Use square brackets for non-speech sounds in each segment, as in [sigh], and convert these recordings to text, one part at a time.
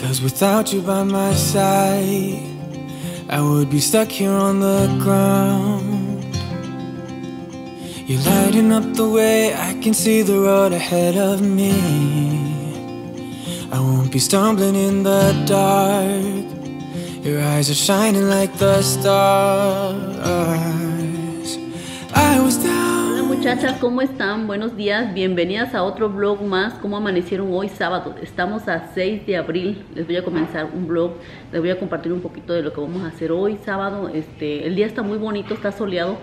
Cause without you by my side, I would be stuck here on the ground. You're lighting up the way, I can see the road ahead of me. I won't be stumbling in the dark. Your eyes are shining like the stars. Muchachas, ¿cómo están? Buenos días, bienvenidas a otro vlog más. ¿Cómo amanecieron hoy sábado? Estamos a 6 de abril, les voy a comenzar un vlog, les voy a compartir un poquito de lo que vamos a hacer hoy sábado. Este, el día está muy bonito, está soleado.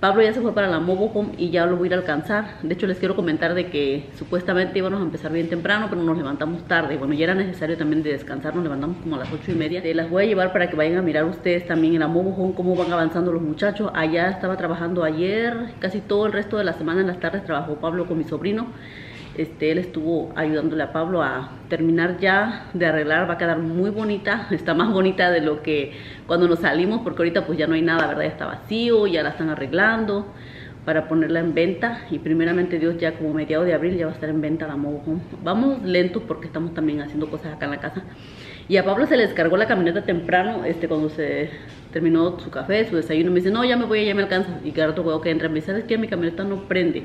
Pablo ya se fue para la Mobile Home y ya lo voy a ir a alcanzar. De hecho, les quiero comentar de que supuestamente íbamos a empezar bien temprano, pero nos levantamos tarde. Bueno, ya era necesario también de descansar, nos levantamos como a las 8 y media. Eh, las voy a llevar para que vayan a mirar ustedes también en la Mobile Home cómo van avanzando los muchachos. Allá estaba trabajando ayer, casi todo el resto de la semana en las tardes trabajó Pablo con mi sobrino. Este, él estuvo ayudándole a Pablo a terminar ya de arreglar, va a quedar muy bonita, [laughs] está más bonita de lo que cuando nos salimos, porque ahorita pues ya no hay nada, ¿verdad? Ya está vacío, ya la están arreglando para ponerla en venta y primeramente Dios ya como mediados de abril ya va a estar en venta la Mobile Home. Vamos lentos porque estamos también haciendo cosas acá en la casa. Y a Pablo se le descargó la camioneta temprano, este, cuando se terminó su café, su desayuno, me dice, no, ya me voy, ya me alcanza. Y juego que entra, me dice, ¿sabes qué? Mi camioneta no prende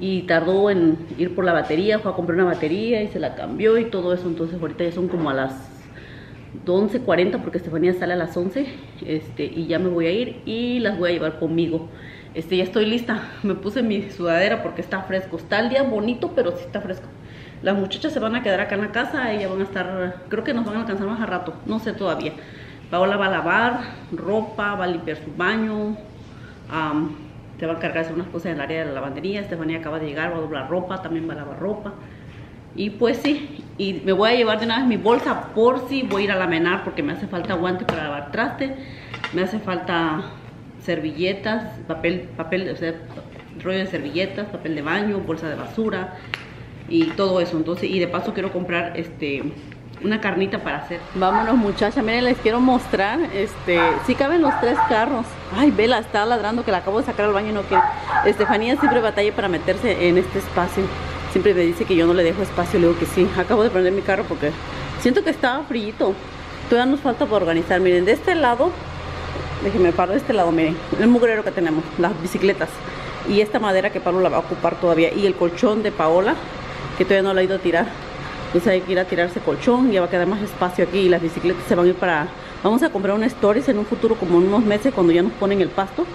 y tardó en ir por la batería, fue a comprar una batería y se la cambió y todo eso, entonces ahorita ya son como a las 11.40 porque Estefanía sale a las 11 este, y ya me voy a ir y las voy a llevar conmigo. Este, ya estoy lista, me puse mi sudadera porque está fresco, está el día bonito pero sí está fresco. Las muchachas se van a quedar acá en la casa, ellas van a estar, creo que nos van a alcanzar más a rato, no sé todavía. Paola va a lavar ropa, va a limpiar su baño, um, te va a encargar hacer unas cosas en el área de la lavandería. Estefanía acaba de llegar, va a doblar ropa, también va a lavar ropa. Y pues sí, y me voy a llevar de una vez mi bolsa por si voy a ir a la menar porque me hace falta guante para lavar traste, me hace falta servilletas, papel, papel, o sea, rollo de servilletas, papel de baño, bolsa de basura y todo eso. Entonces, y de paso quiero comprar este una carnita para hacer. Vámonos muchachas, miren les quiero mostrar, este, si caben los tres carros. Ay, Vela está ladrando que la acabo de sacar al baño no quiere. Estefanía siempre batalla para meterse en este espacio. Siempre me dice que yo no le dejo espacio, le digo que sí. Acabo de prender mi carro porque siento que estaba frío. Todavía nos falta por organizar. Miren, de este lado, déjenme paro de este lado, miren, el mugrero que tenemos, las bicicletas. Y esta madera que Pablo la va a ocupar todavía. Y el colchón de Paola, que todavía no la ha ido a tirar. Entonces hay que ir a tirarse colchón, ya va a quedar más espacio aquí y las bicicletas se van a ir para... Vamos a comprar un Stories en un futuro como en unos meses cuando ya nos ponen el pasto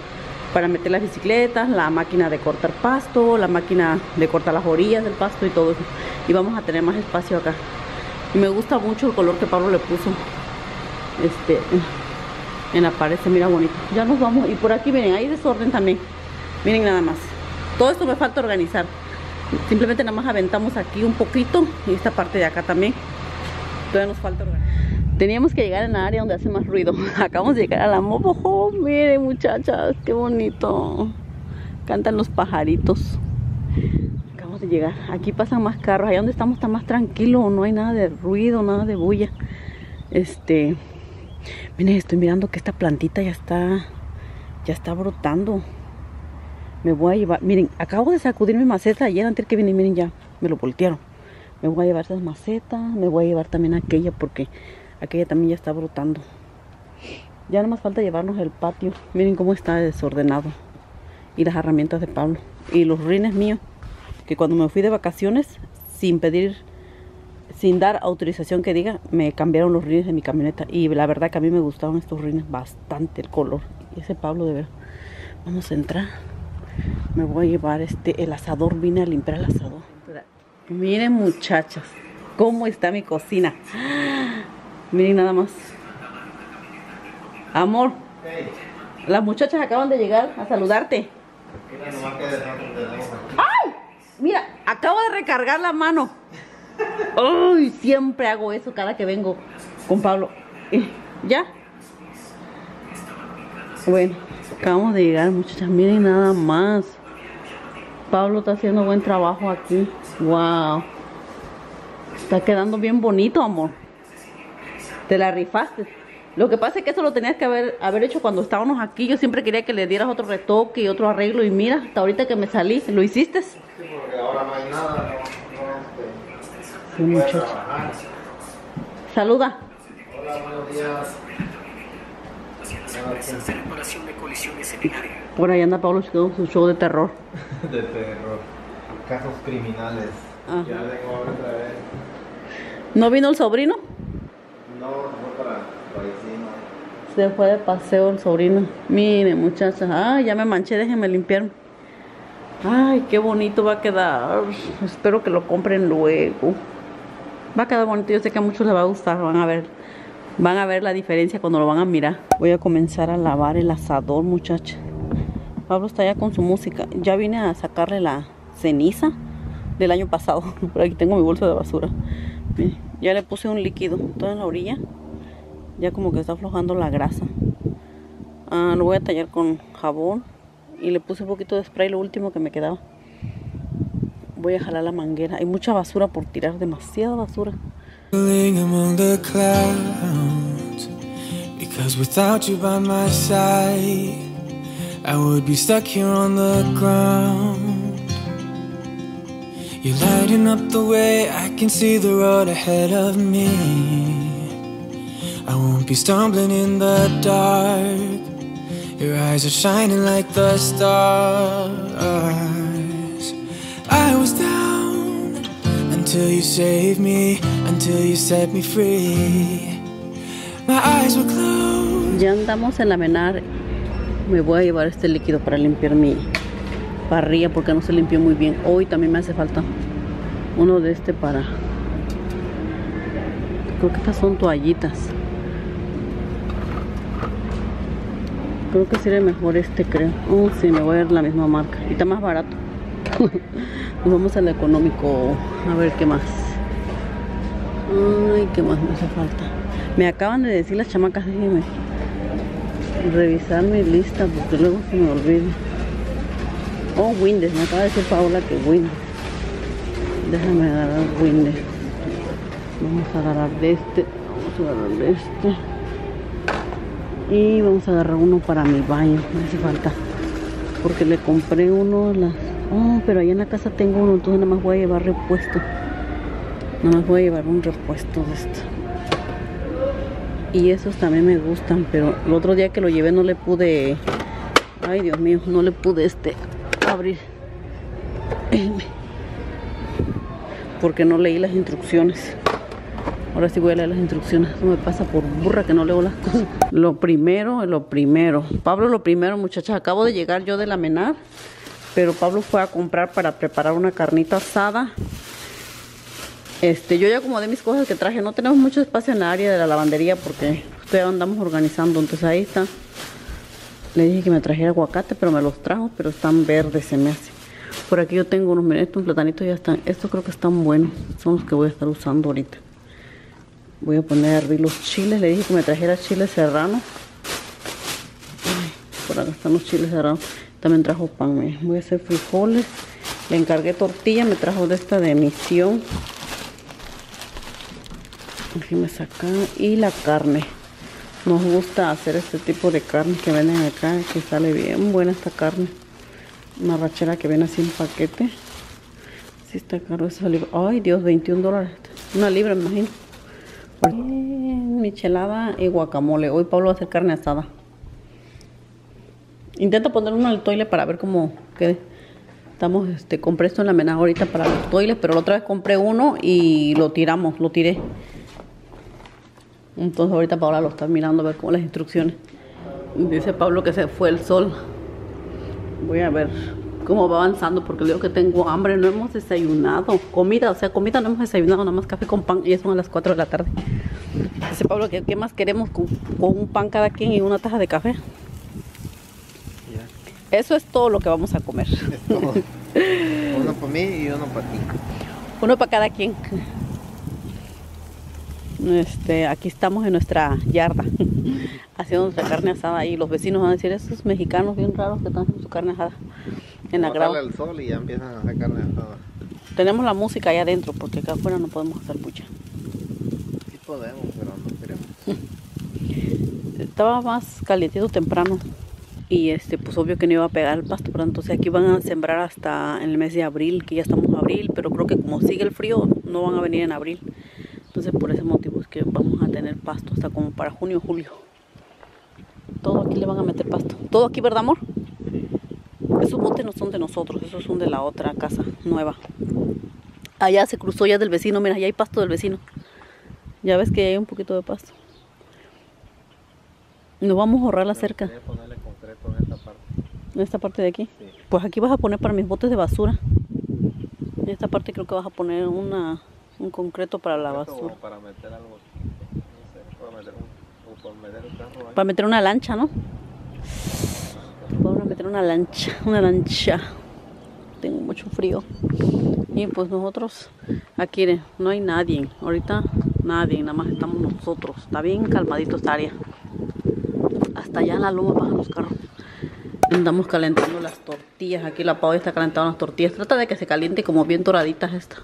para meter las bicicletas, la máquina de cortar pasto, la máquina de cortar las orillas del pasto y todo eso. Y vamos a tener más espacio acá. Y me gusta mucho el color que Pablo le puso este, en la pared, se mira bonito. Ya nos vamos y por aquí miren, hay desorden también. Miren nada más. Todo esto me falta organizar simplemente nada más aventamos aquí un poquito y esta parte de acá también. Todavía nos falta teníamos que llegar en la área donde hace más ruido. [laughs] Acabamos de llegar a la mobo miren muchachas qué bonito. Cantan los pajaritos. Acabamos de llegar. Aquí pasan más carros. Allá donde estamos está más tranquilo. No hay nada de ruido nada de bulla. Este miren estoy mirando que esta plantita ya está ya está brotando me voy a llevar, miren, acabo de sacudir mi maceta ayer antes que vine, miren ya, me lo voltearon. Me voy a llevar esas macetas, me voy a llevar también aquella porque aquella también ya está brotando. Ya no más falta llevarnos el patio. Miren cómo está desordenado. Y las herramientas de Pablo. Y los rines míos. Que cuando me fui de vacaciones, sin pedir, sin dar autorización que diga, me cambiaron los rines de mi camioneta. Y la verdad que a mí me gustaban estos rines bastante, el color. Y ese Pablo de ver. Vamos a entrar me voy a llevar este el asador vine a limpiar el asador miren muchachas cómo está mi cocina miren nada más amor las muchachas acaban de llegar a saludarte ¡Ay! mira acabo de recargar la mano ¡Ay! siempre hago eso cada que vengo con Pablo ¿ya? bueno Acabamos de llegar, muchachas. Miren nada más. Pablo está haciendo buen trabajo aquí. Wow. Está quedando bien bonito, amor. Te la rifaste. Lo que pasa es que eso lo tenías que haber, haber hecho cuando estábamos aquí. Yo siempre quería que le dieras otro retoque y otro arreglo. Y mira, hasta ahorita que me salí, ¿lo hiciste? Sí, porque ahora no hay nada. No, sí, muchachos. Saluda. Hola, buenos días. Por ahí anda Pablo con su show de terror. [laughs] De terror. Casos criminales. Ajá. Ya vengo a ver otra vez. ¿No vino el sobrino? No, fue para la vecina. Se fue de paseo el sobrino. Mire, muchachas. Ay, ya me manché, déjenme limpiarme. Ay, qué bonito va a quedar. Espero que lo compren luego. Va a quedar bonito. Yo sé que a muchos les va a gustar. Van a ver. Van a ver la diferencia cuando lo van a mirar. Voy a comenzar a lavar el asador, muchachas. Pablo está ya con su música. Ya vine a sacarle la ceniza del año pasado. [laughs] Por aquí tengo mi bolsa de basura. Ya le puse un líquido. Todo en la orilla. Ya como que está aflojando la grasa. Ah, lo voy a tallar con jabón. Y le puse un poquito de spray, lo último que me quedaba. Voy a jalar la manguera. Hay mucha basura por tirar, demasiada basura. Among the clouds. Because without you by my side I would be stuck here on the ground. You're lighting up the way I can see the road ahead of me. I won't be stumbling in the dark. Your eyes are shining like the stars. I was down until you saved me, until you set me free. My eyes were closed. Ya andamos en la menar. Me voy a llevar este líquido para limpiar mi parrilla porque no se limpió muy bien. Hoy también me hace falta uno de este para... Creo que estas son toallitas. Creo que sirve mejor este, creo. Oh, sí, me voy a dar la misma marca. Y está más barato. [laughs] Vamos al económico. A ver qué más. Ay, qué más me hace falta. Me acaban de decir las chamacas, déjenme revisar mi lista porque luego se me olvida. Oh, Windes, me acaba de decir Paola que Windes. Déjame agarrar Windes. Vamos a agarrar de este, vamos a agarrar de este. Y vamos a agarrar uno para mi baño, me hace falta. Porque le compré uno las... Oh, pero allá en la casa tengo uno, entonces nada más voy a llevar repuesto. Nada más voy a llevar un repuesto de esto. Y esos también me gustan, pero el otro día que lo llevé no le pude... Ay, Dios mío, no le pude este abrir. Porque no leí las instrucciones. Ahora sí voy a leer las instrucciones. Eso me pasa por burra que no leo las cosas. Lo primero, lo primero. Pablo, lo primero, muchachas. Acabo de llegar yo de la menar. Pero Pablo fue a comprar para preparar una carnita asada. Este, yo ya acomodé mis cosas que traje. No tenemos mucho espacio en la área de la lavandería porque todavía andamos organizando. Entonces ahí está. Le dije que me trajera aguacate, pero me los trajo, pero están verdes, se me hace. Por aquí yo tengo unos, miren, estos platanitos ya están. Estos creo que están buenos. Son los que voy a estar usando ahorita. Voy a poner a los chiles. Le dije que me trajera chiles serranos. Por acá están los chiles serranos. También trajo pan. miren. Voy a hacer frijoles. Le encargué tortilla. Me trajo de esta de misión. Déjenme sacar. Y la carne. Nos gusta hacer este tipo de carne que venden acá. Que sale bien buena esta carne. Una rachera que viene así en paquete. Sí está caro esa libra. Ay Dios, 21 dólares. Una libra, me imagino. Bien, Michelada y guacamole. Hoy Pablo va a hacer carne asada. Intento poner uno al toile para ver cómo quede. Estamos, este, compré esto en la mena ahorita para los toiles, pero la otra vez compré uno y lo tiramos, lo tiré. Entonces ahorita Paola lo está mirando a ver cómo las instrucciones. Dice Pablo que se fue el sol. Voy a ver cómo va avanzando porque digo que tengo hambre. No hemos desayunado. Comida, o sea, comida no hemos desayunado, nada más café con pan y eso a las 4 de la tarde. Dice Pablo que qué más queremos con, con un pan cada quien y una taza de café. Eso es todo lo que vamos a comer. [laughs] es todo. uno para mí y uno para ti. Uno para cada quien. Este, aquí estamos en nuestra yarda [laughs] haciendo nuestra carne asada y los vecinos van a decir esos mexicanos bien raros que están haciendo su carne asada en la. Bájale el sol y ya empiezan a hacer carne asada. Tenemos la música allá adentro porque acá afuera no podemos hacer mucha. Sí podemos, pero no queremos. [laughs] Estaba más calientito temprano y este pues obvio que no iba a pegar el pasto, pero entonces aquí van a sembrar hasta el mes de abril, que ya estamos en abril, pero creo que como sigue el frío no van a venir en abril. Entonces por ese motivo es que vamos a tener pasto hasta como para junio julio. Todo aquí le van a meter pasto. Todo aquí, ¿verdad, amor? Esos botes no son de nosotros, esos son de la otra casa nueva. Allá se cruzó ya del vecino, mira, allá hay pasto del vecino. Ya ves que hay un poquito de pasto. Nos vamos a ahorrar la cerca. Voy a ponerle concreto en esta parte. En esta parte de aquí. Sí. Pues aquí vas a poner para mis botes de basura. En esta parte creo que vas a poner una, un concreto para la basura. para meter algo. No sé, para meter un. Para meter el carro ahí. Para meter una lancha, ¿no? Vamos a meter una lancha, una lancha. Tengo mucho frío. Y pues nosotros, aquí no hay nadie. Ahorita nadie, nada más estamos nosotros. Está bien calmadito esta área. Hasta allá en la loma bajan los carros. Andamos calentando las tortillas. Aquí la Pau está calentando las tortillas. Trata de que se caliente como bien doraditas esta.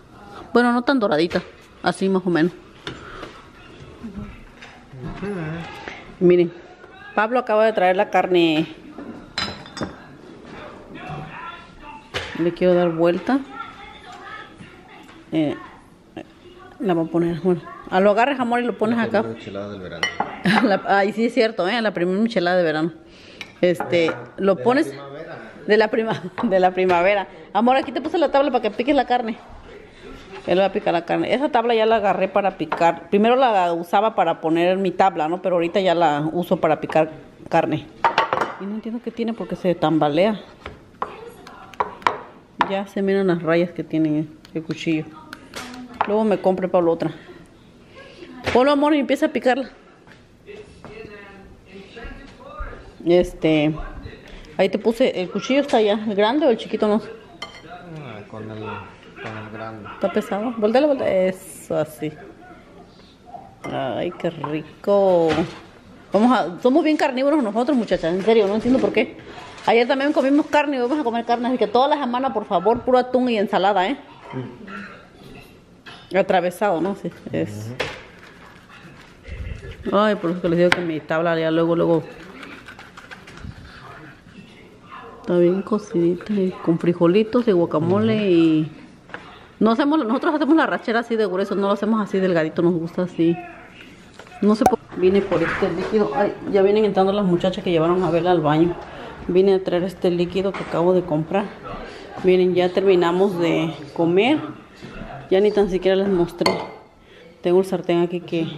Bueno, no tan doraditas. Así más o menos. Miren, Pablo acaba de traer la carne. Le quiero dar vuelta. Eh, la voy a poner, bueno. A lo agarres amor y lo pones acá. enchilada del verano. [laughs] La- ay, sí es cierto, ¿eh? La primera michelada de verano. Este, lo pones de la prima, de la primavera. Amor, aquí te puse la tabla para que piques la carne. Él va a picar la carne. Esa tabla ya la agarré para picar. Primero la usaba para poner mi tabla, ¿no? Pero ahorita ya la uso para picar carne. Y no entiendo qué tiene porque se tambalea. Ya se miran las rayas que tiene el cuchillo. Luego me compré para la otra. Ponlo amor y empieza a picarla. Este, ahí te puse, el cuchillo está allá, el grande o el chiquito no, Ah, con el, con el grande. está pesado. Voltealo, voltealo. Eso así. Ay, qué rico. Vamos a, somos bien carnívoros nosotros, muchachas, en serio, no entiendo por qué. Ayer también comimos carne y vamos a comer carne, así que toda la semana, por favor, puro atún y ensalada, ¿eh? Atravesado, ¿no? Sí, es. Ay, por eso que les digo que mi tabla ya luego, luego Está bien cocidita y con frijolitos y guacamole y no hacemos nosotros hacemos la rachera así de grueso, no lo hacemos así delgadito, nos gusta así. No sé por vine por este líquido. Ay, ya vienen entrando las muchachas que llevaron a verla al baño. Vine a traer este líquido que acabo de comprar. Miren, ya terminamos de comer. Ya ni tan siquiera les mostré. Tengo el sartén aquí que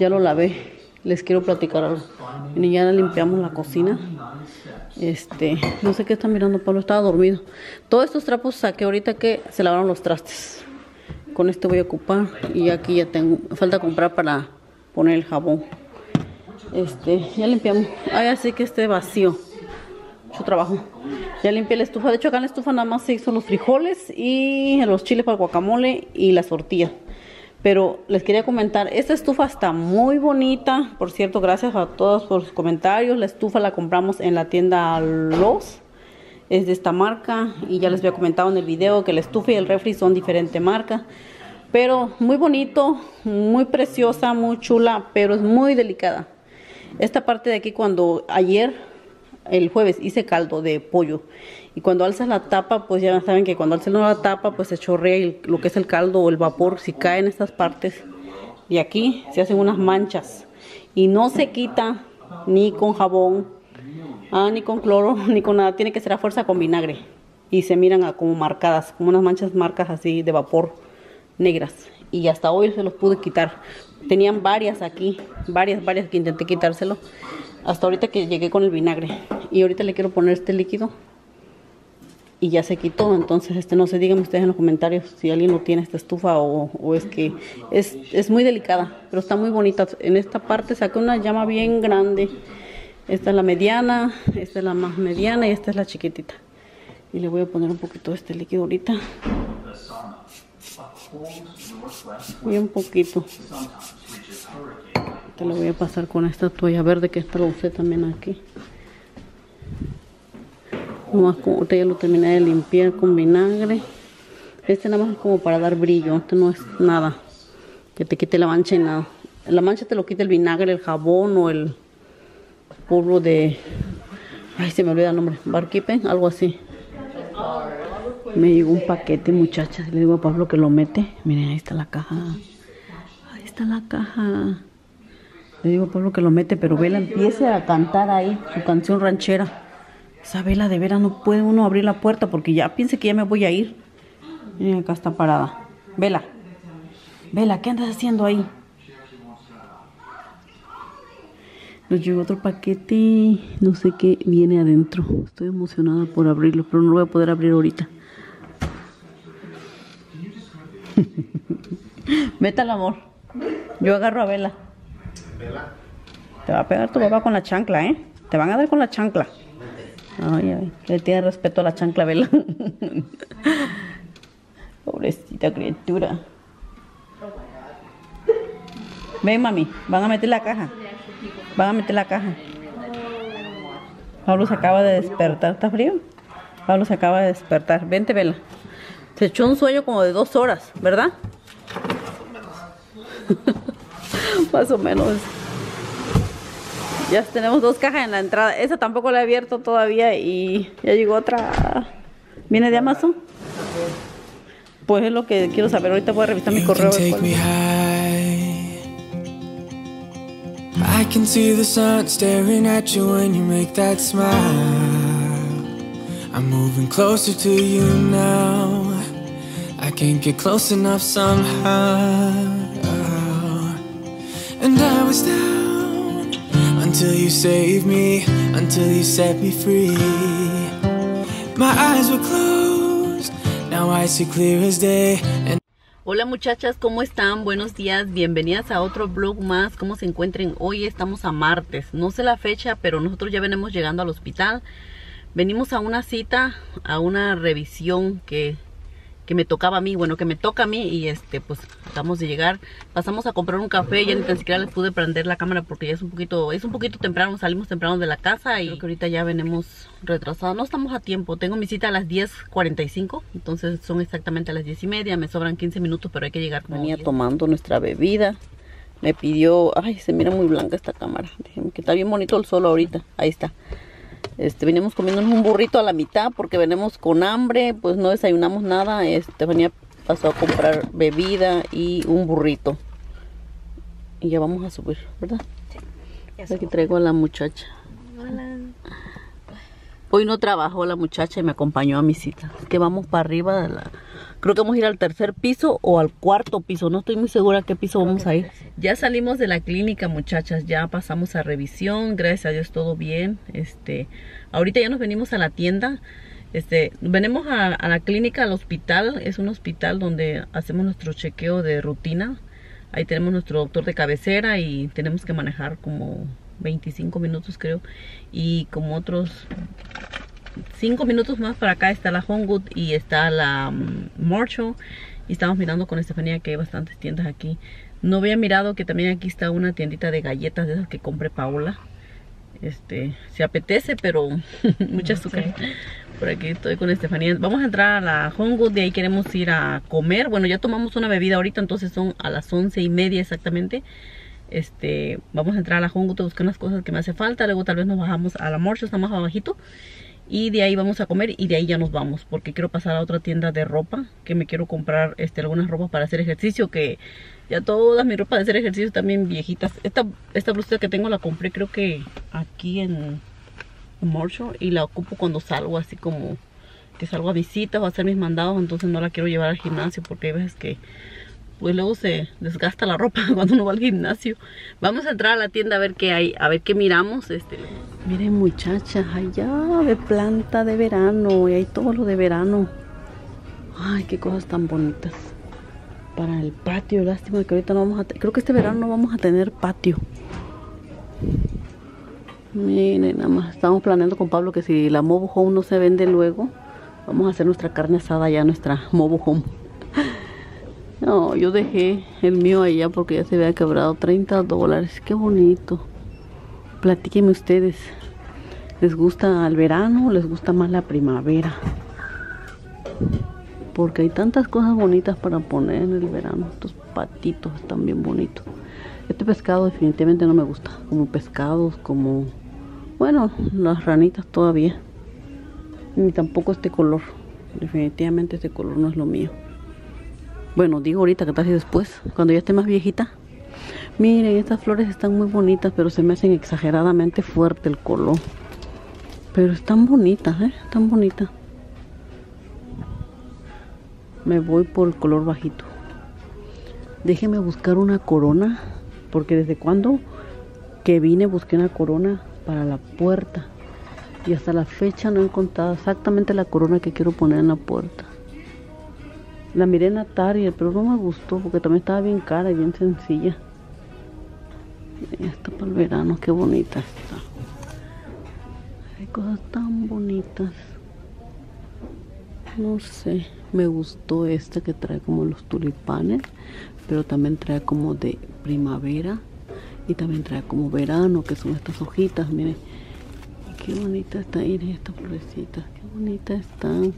ya lo lavé. Les quiero platicar algo. Miren, ya limpiamos la cocina. Este, no sé qué está mirando Pablo, estaba dormido. Todos estos trapos saqué ahorita que se lavaron los trastes. Con este voy a ocupar y aquí ya tengo, falta comprar para poner el jabón. Este, ya limpiamos. Ay, así que este vacío. Mucho trabajo. Ya limpié la estufa. De hecho, acá en la estufa nada más se hizo los frijoles y los chiles para el guacamole y las tortillas. Pero les quería comentar, esta estufa está muy bonita. Por cierto, gracias a todos por sus comentarios. La estufa la compramos en la tienda Los. Es de esta marca y ya les había comentado en el video que la estufa y el refri son diferente marca. Pero muy bonito, muy preciosa, muy chula, pero es muy delicada. Esta parte de aquí cuando ayer, el jueves, hice caldo de pollo. Y cuando alzas la tapa, pues ya saben que cuando alzas la tapa, pues se chorrea el- lo que es el caldo o el vapor. Si cae en estas partes de aquí, se hacen unas manchas. Y no se quita ni con jabón, ah, ni con cloro, [laughs] ni con nada. Tiene que ser a fuerza con vinagre. Y se miran como marcadas, como unas manchas marcas así de vapor negras. Y hasta hoy se los pude quitar. Tenían varias aquí, varias, varias que intenté quitárselo. Hasta ahorita que llegué con el vinagre. Y ahorita le quiero poner este líquido. Y ya se quitó. Entonces, este no se digan ustedes en los comentarios si alguien lo tiene esta estufa o, es que es, es muy delicada. Pero está muy bonita. En esta parte saqué una llama bien grande. Esta es la mediana, esta es la más mediana y esta es la chiquitita. Y le voy a poner un poquito de este líquido ahorita. Bien poquito. Te lo voy a pasar con esta toalla verde que esta lo usé también aquí. Nomás como ya lo terminé de limpiar con vinagre. Este nada más es como para dar brillo. Este no es nada que te quite la mancha y nada. La mancha te lo quita el vinagre, el jabón o el polvo de... Ay, se me olvida el nombre. Barkeeper, algo así. Me llegó un paquete, muchachas. Le digo a Pablo que lo mete. Miren, ahí está la caja. está la caja. Le digo Pablo que lo mete, pero Vela empiece a cantar ahí su canción ranchera. Esa Vela de veras no puede uno abrir la puerta porque ya piense que ya me voy a ir. Miren, acá está parada. Vela. Vela, ¿qué andas haciendo ahí? Nos llegó otro paquete, no sé qué viene adentro. Estoy emocionada por abrirlo, pero no lo voy a poder abrir ahorita. [laughs] Métalo, amor. Yo agarro a Vela. Te va a pegar tu papá con la chancla, ¿eh? Te van a dar con la chancla. Ay, ay, le tiene respeto a la chancla, Vela. [laughs] Pobrecita criatura. Ven, mami, van a meter la caja. Van a meter la caja. Pablo se acaba de despertar. ¿Está frío? Pablo se acaba de despertar. Vente, Vela. Se echó un sueño como de dos horas, ¿verdad? [laughs] [laughs] Más o menos. Ya tenemos dos cajas en la entrada. Esa tampoco la he abierto todavía y ya llegó otra. ¿Viene de Amazon? Pues es lo que quiero saber. Ahorita voy a revisar mi correo. I can see the sun staring at you when you make that smile. I'm moving closer to you now. I can't get close enough somehow. And I was down until you saved me, until you set me free. My eyes were closed, now I see clear as day. And Hola muchachas, ¿cómo están? Buenos días, bienvenidas a otro vlog más. ¿Cómo se encuentren? Hoy estamos a martes, no sé la fecha, pero nosotros ya venimos llegando al hospital. Venimos a una cita, a una revisión que, que me tocaba a mí, bueno, que me toca a mí y este, pues acabamos de llegar. Pasamos a comprar un café, ya ni tan siquiera les pude prender la cámara porque ya es un poquito, es un poquito temprano, salimos temprano de la casa y creo que ahorita ya venimos retrasados. No estamos a tiempo, tengo mi cita a las 10.45, entonces son exactamente a las 10 y media, me sobran 15 minutos, pero hay que llegar como Venía tomando nuestra bebida. Me pidió, ay, se mira muy blanca esta cámara. Déjenme que está bien bonito el sol ahorita. Ahí está. Este, venimos comiéndonos un burrito a la mitad porque venimos con hambre, pues no desayunamos nada. Este, venía pasó a comprar bebida y un burrito. Y ya vamos a subir, ¿verdad? Aquí traigo a la muchacha. Hoy no trabajó la muchacha y me acompañó a mi cita. Es que vamos para arriba de la... Creo que vamos a ir al tercer piso o al cuarto piso. No estoy muy segura a qué piso vamos a ir. Ya salimos de la clínica, muchachas. Ya pasamos a revisión. Gracias a Dios todo bien. Este, ahorita ya nos venimos a la tienda. Este, venimos a, a la clínica, al hospital. Es un hospital donde hacemos nuestro chequeo de rutina. Ahí tenemos nuestro doctor de cabecera y tenemos que manejar como 25 minutos creo. Y como otros cinco minutos más para acá está la Homegood y está la mm, Marshall y estamos mirando con Estefanía que hay bastantes tiendas aquí. No había mirado que también aquí está una tiendita de galletas de esas que compré Paula este se apetece pero [laughs] mucha azúcar. por aquí estoy con Estefanía. Vamos a entrar a la Homegood de ahí queremos ir a comer. Bueno ya tomamos una bebida ahorita entonces son a las once y media exactamente. Este vamos a entrar a la Homegood a buscar unas cosas que me hace falta. Luego tal vez nos bajamos a la Marshall está más abajito y de ahí vamos a comer y de ahí ya nos vamos porque quiero pasar a otra tienda de ropa que me quiero comprar este algunas ropas para hacer ejercicio que ya todas mis ropas de hacer ejercicio bien viejitas. Esta esta blusa que tengo la compré creo que aquí en, en Marshall y la ocupo cuando salgo así como que salgo a visitas o a hacer mis mandados entonces no la quiero llevar al gimnasio porque hay veces que pues luego se desgasta la ropa [laughs] cuando uno va al gimnasio. Vamos a entrar a la tienda a ver qué hay, a ver qué miramos. Este, miren muchachas, allá de planta de verano y hay todo lo de verano. Ay, qué cosas tan bonitas. Para el patio, lástima que ahorita no vamos a, te- creo que este verano no vamos a tener patio. Miren, nada más estamos planeando con Pablo que si la Mobo Home no se vende luego, vamos a hacer nuestra carne asada ya, nuestra Mobo Home. No, yo dejé el mío allá porque ya se había quebrado 30 dólares. Qué bonito. Platíquenme ustedes. ¿Les gusta el verano o les gusta más la primavera? Porque hay tantas cosas bonitas para poner en el verano. Estos patitos están bien bonitos. Este pescado definitivamente no me gusta. Como pescados, como... Bueno, las ranitas todavía. Ni tampoco este color. Definitivamente este color no es lo mío. Bueno, digo ahorita que tal si después, cuando ya esté más viejita. Miren, estas flores están muy bonitas, pero se me hacen exageradamente fuerte el color. Pero están bonitas, ¿eh? Están bonitas. Me voy por el color bajito. Déjeme buscar una corona, porque desde cuando que vine busqué una corona para la puerta. Y hasta la fecha no he encontrado exactamente la corona que quiero poner en la puerta. La miré en la Target, pero no me gustó porque también estaba bien cara y bien sencilla. Esta para el verano, qué bonita está. Hay cosas tan bonitas. No sé, me gustó esta que trae como los tulipanes, pero también trae como de primavera y también trae como verano, que son estas hojitas, miren. Qué bonita está, miren estas florecitas, qué bonita están.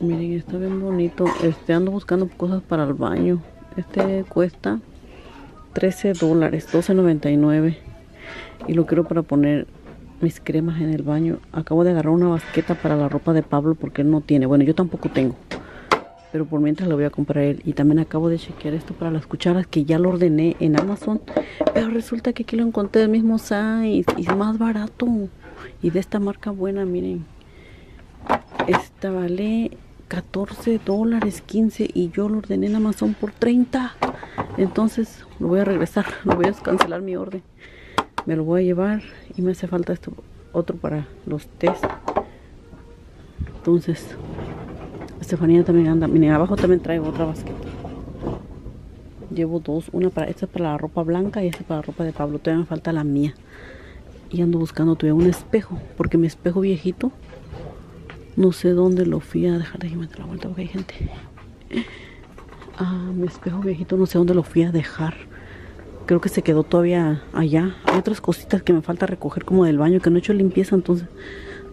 Miren, está bien bonito. Este ando buscando cosas para el baño. Este cuesta 13 dólares, 12.99. Y lo quiero para poner mis cremas en el baño. Acabo de agarrar una basqueta para la ropa de Pablo porque él no tiene. Bueno, yo tampoco tengo. Pero por mientras lo voy a comprar él. Y también acabo de chequear esto para las cucharas que ya lo ordené en Amazon. Pero resulta que aquí lo encontré del mismo size y es más barato. Y de esta marca buena, miren. Esta vale 14 dólares 15 y yo lo ordené en Amazon por 30 entonces lo voy a regresar [laughs] lo voy a cancelar mi orden. Me lo voy a llevar y me hace falta esto otro para los test. Entonces Estefanía también anda miren abajo también traigo otra basqueta. Llevo dos una para esta para la ropa blanca y esta para la ropa de Pablo todavía me falta la mía. Y ando buscando todavía un espejo porque mi espejo viejito no sé dónde lo fui a dejar. Déjame dar la vuelta porque hay gente. Ah, mi espejo viejito, no sé dónde lo fui a dejar. Creo que se quedó todavía allá. Hay otras cositas que me falta recoger como del baño que no he hecho limpieza, entonces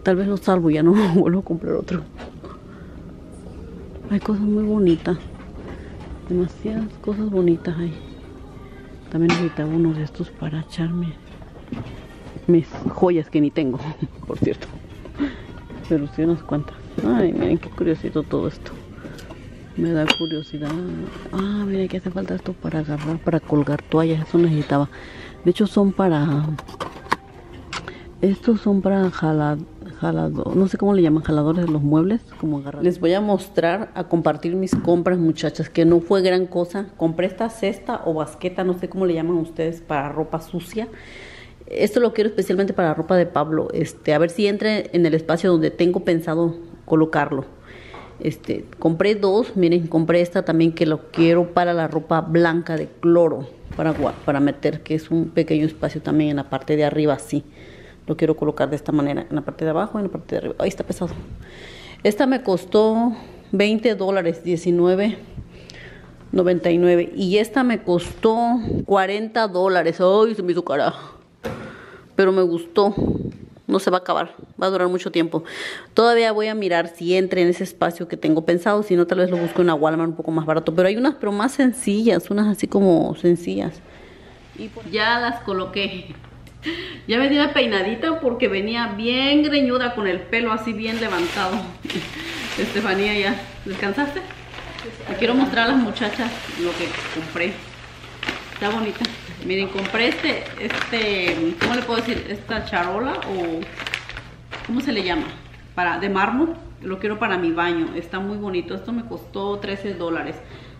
tal vez lo salvo. Ya no [laughs] vuelvo a comprar otro. Hay cosas muy bonitas. Demasiadas cosas bonitas hay. También necesitaba uno de estos para echarme mis joyas que ni tengo, [laughs] por cierto pero sí unas cuantas. Ay, miren qué curiosito todo esto. Me da curiosidad. Ah, miren que hace falta esto para agarrar, para colgar toallas. Eso necesitaba. De hecho son para... Estos son para jalar, jalado, no sé cómo le llaman, jaladores de los muebles, como. Les voy a mostrar, a compartir mis compras, muchachas, que no fue gran cosa. Compré esta cesta o basqueta, no sé cómo le llaman ustedes, para ropa sucia. Esto lo quiero especialmente para la ropa de Pablo, este, a ver si entra en el espacio donde tengo pensado colocarlo. Este, compré dos, miren, compré esta también que lo quiero para la ropa blanca de cloro, para, para meter, que es un pequeño espacio también en la parte de arriba, así. Lo quiero colocar de esta manera, en la parte de abajo y en la parte de arriba. Ahí está pesado. Esta me costó 20 dólares, 19.99 y esta me costó 40 dólares. Ay, se me hizo cara pero me gustó. No se va a acabar, va a durar mucho tiempo. Todavía voy a mirar si entra en ese espacio que tengo pensado, si no tal vez lo busco en la Walmart un poco más barato, pero hay unas pero más sencillas, unas así como sencillas. Y Ya las coloqué. [laughs] Ya me di una peinadita porque venía bien greñuda con el pelo así bien levantado. [laughs] Estefanía, ¿ya descansaste? Te quiero mostrar a las muchachas lo que compré. Está bonita. Miren, compré este, este, ¿cómo le puedo decir? Esta charola o, ¿cómo se le llama? Para, de mármol. Lo quiero para mi baño. Está muy bonito. Esto me costó 13 dólares.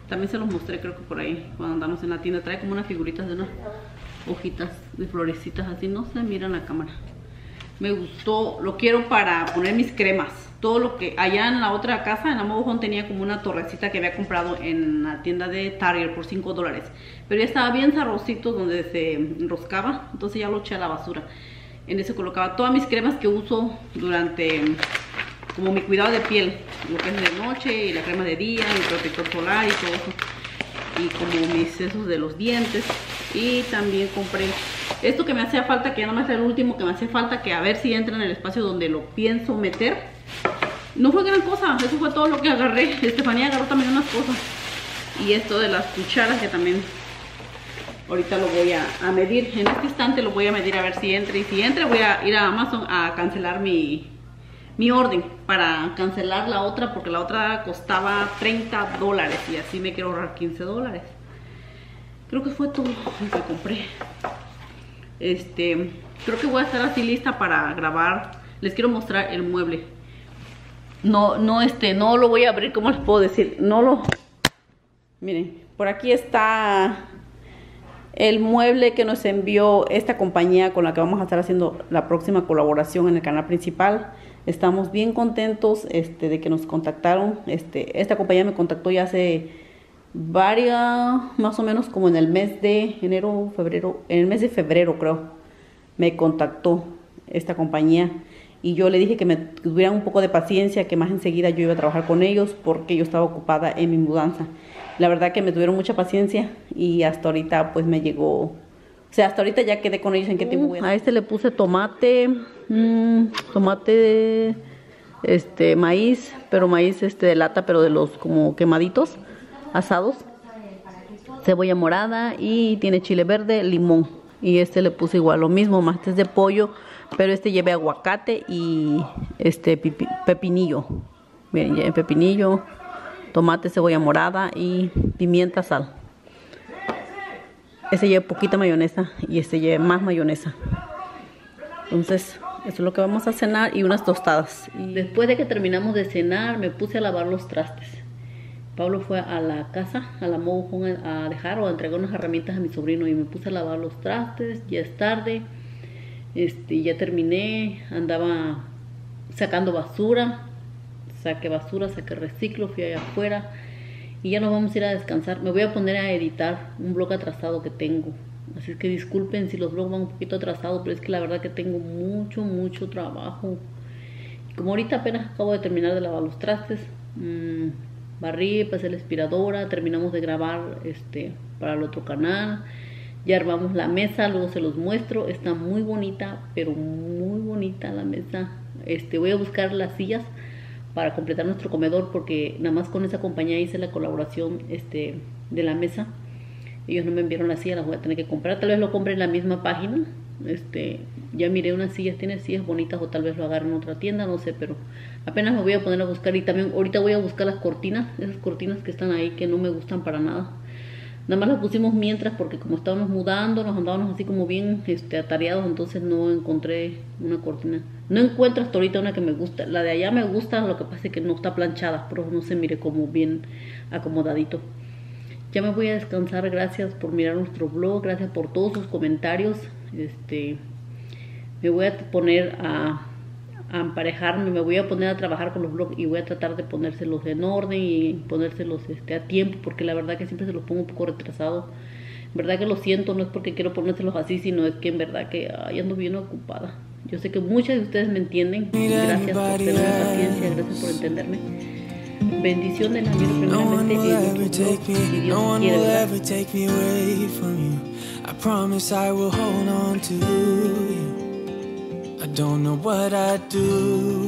También se los mostré creo que por ahí cuando andamos en la tienda. Trae como unas figuritas de unas hojitas de florecitas así. No se mira en la cámara. Me gustó. Lo quiero para poner mis cremas todo lo que allá en la otra casa, en Amobojón, tenía como una torrecita que había comprado en la tienda de Target por 5 dólares. Pero ya estaba bien zarrosito donde se enroscaba, entonces ya lo eché a la basura. En ese colocaba todas mis cremas que uso durante como mi cuidado de piel, lo que es de noche y la crema de día, mi protector solar y todo eso. Y como mis sesos de los dientes. Y también compré esto que me hacía falta, que ya no me hace el último que me hacía falta, que a ver si entra en el espacio donde lo pienso meter no fue gran cosa, eso fue todo lo que agarré. Estefanía agarró también unas cosas. Y esto de las cucharas que también ahorita lo voy a, medir. En este instante lo voy a medir a ver si entra. Y si entra voy a ir a Amazon a cancelar mi, mi orden. Para cancelar la otra porque la otra costaba 30 dólares. Y así me quiero ahorrar 15 dólares. creo que fue todo lo que compré. Este, creo que voy a estar así lista para grabar. Les quiero mostrar el mueble. No, no, este, no lo voy a abrir, ¿cómo les puedo decir? No lo... Miren, por aquí está el mueble que nos envió esta compañía con la que vamos a estar haciendo la próxima colaboración en el canal principal. Estamos bien contentos este, de que nos contactaron. Este, esta compañía me contactó ya hace varias, más o menos como en el mes de enero, febrero, en el mes de febrero creo, me contactó esta compañía y yo le dije que me tuvieran un poco de paciencia, que más enseguida yo iba a trabajar con ellos porque yo estaba ocupada en mi mudanza. La verdad que me tuvieron mucha paciencia y hasta ahorita pues me llegó, o sea, hasta ahorita ya quedé con ellos en qué tiempo voy a... a este le puse tomate, mmm, tomate, este, maíz, pero maíz este de lata, pero de los como quemaditos, asados, cebolla morada y tiene chile verde, limón. Y este le puse igual lo mismo, más este es de pollo, pero este lleva aguacate y este pepinillo. Miren, pepinillo, tomate, cebolla morada y pimienta, sal. Este lleva poquita mayonesa y este lleva más mayonesa. Entonces, eso es lo que vamos a cenar y unas tostadas. Después de que terminamos de cenar, me puse a lavar los trastes. Pablo fue a la casa, a la Mojón, a dejar o a entregar unas herramientas a mi sobrino y me puse a lavar los trastes. Ya es tarde, este, ya terminé, andaba sacando basura, saqué basura, saqué reciclo, fui allá afuera y ya nos vamos a ir a descansar. Me voy a poner a editar un blog atrasado que tengo. Así que disculpen si los blogs van un poquito atrasados, pero es que la verdad que tengo mucho, mucho trabajo. como ahorita apenas acabo de terminar de lavar los trastes, mmm, barrí, pasé la aspiradora, terminamos de grabar este para el otro canal. Ya armamos la mesa, luego se los muestro. Está muy bonita, pero muy bonita la mesa. Este, voy a buscar las sillas para completar nuestro comedor porque nada más con esa compañía hice la colaboración este, de la mesa. Ellos no me enviaron la silla, las voy a tener que comprar. Tal vez lo compre en la misma página. Este, ya miré unas sillas, tiene sillas bonitas o tal vez lo agarre en otra tienda, no sé, pero apenas me voy a poner a buscar y también ahorita voy a buscar las cortinas, esas cortinas que están ahí que no me gustan para nada. Nada más las pusimos mientras porque como estábamos mudando, nos andábamos así como bien este, atareados, entonces no encontré una cortina. No encuentro hasta ahorita una que me gusta. La de allá me gusta, lo que pasa es que no está planchada, pero no se mire como bien acomodadito. Ya me voy a descansar, gracias por mirar nuestro blog, gracias por todos sus comentarios. Este, me voy a poner a a emparejarme, me voy a poner a trabajar con los blogs y voy a tratar de ponérselos en orden y ponérselos este, a tiempo, porque la verdad que siempre se los pongo un poco retrasado. En verdad que lo siento, no es porque quiero ponérselos así, sino es que en verdad que ay, ando bien ocupada. Yo sé que muchas de ustedes me entienden. Gracias por tener paciencia, gracias por entenderme. Bendiciones, la miro primeramente y Dios quiere. Don't know what I'd do